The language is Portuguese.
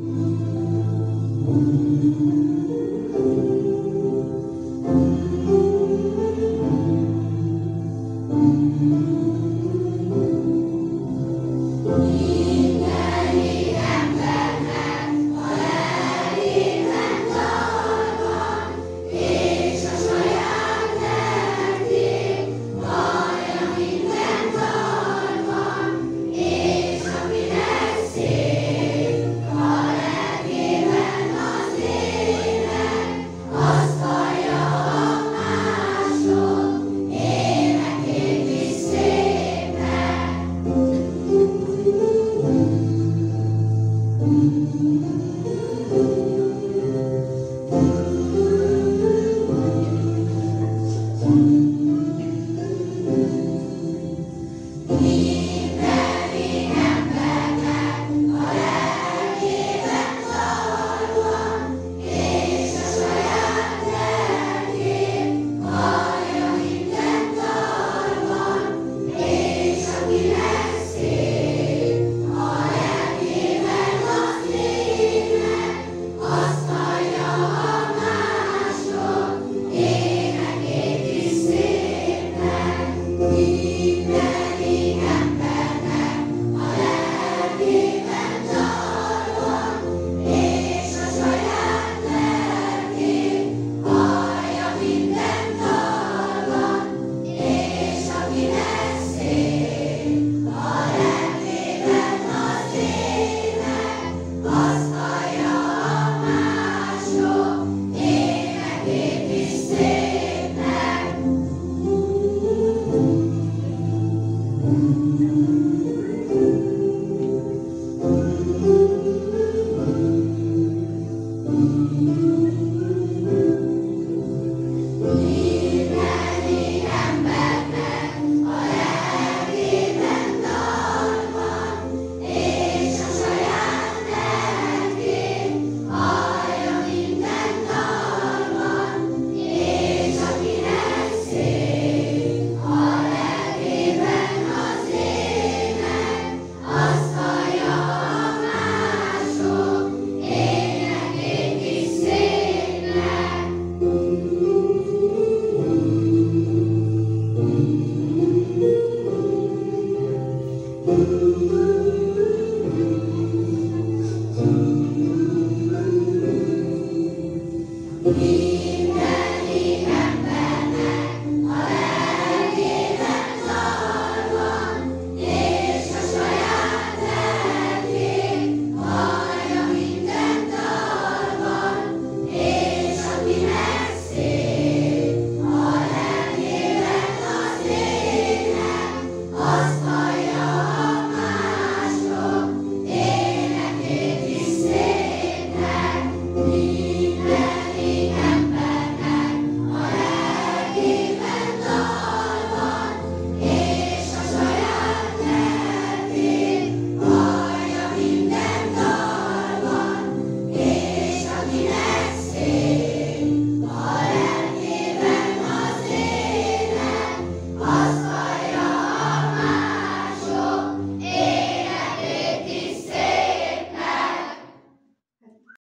He